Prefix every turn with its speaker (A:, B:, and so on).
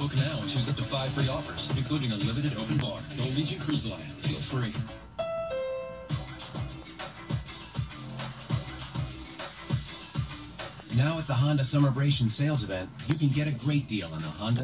A: Book now and choose up to five free offers, including a limited open bar. Norwegian Cruise Line. Feel free.
B: Now at the Honda Summerbration sales event, you can get a great deal on the Honda